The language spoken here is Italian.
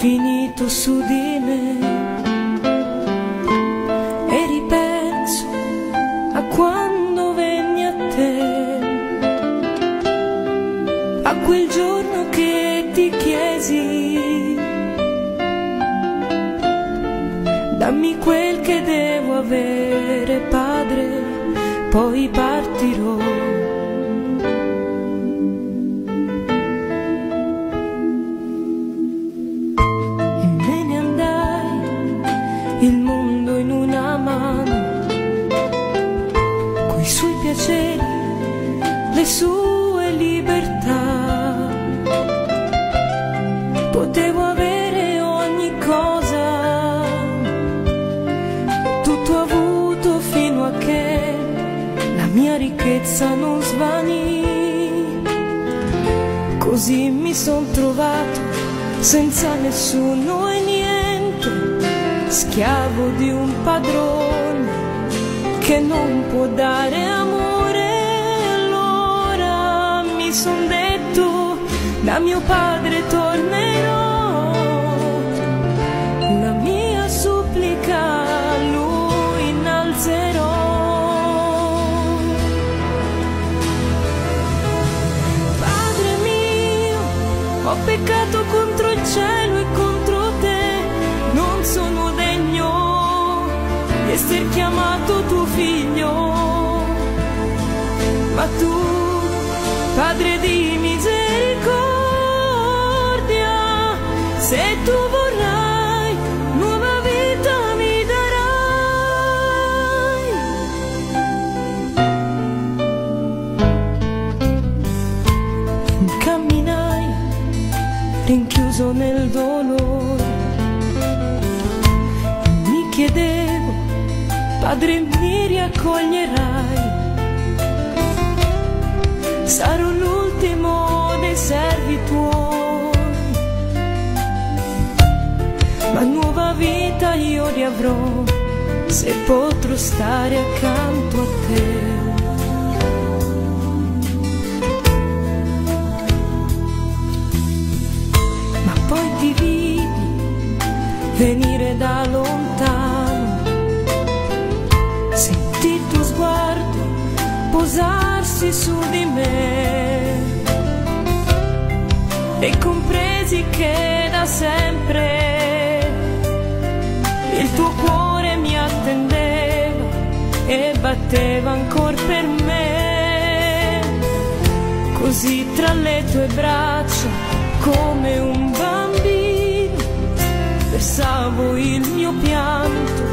infinito su di me e ripenso a quando venni a te, a quel giorno che ti chiesi, dammi quel che devo avere, Padre, poi partirò. Le sue libertà. Potevo avere ogni cosa, tutto avuto fino a che la mia ricchezza non svanì. Così mi son trovato senza nessuno e niente, schiavo di un padrone che non può dare amore. Mi son detto, da mio padre tornerò, la mia supplica a lui innalzerò. Padre mio, ho peccato contro il cielo e contro te, non sono degno di essere chiamato tuo figlio, ma tu, Padre di misericordia, se tu vorrai, nuova vita mi darai. Camminai rinchiuso nel dolore. Mi chiedevo, Padre mi riaccoglierai. Vita io riavrò se potrò stare accanto a te. ma poi ti vidi venire da lontano, sentì il tuo sguardo posarsi su di me e compresi che da sempre batteva ancora per me. Così tra le tue braccia, come un bambino, versavo il mio pianto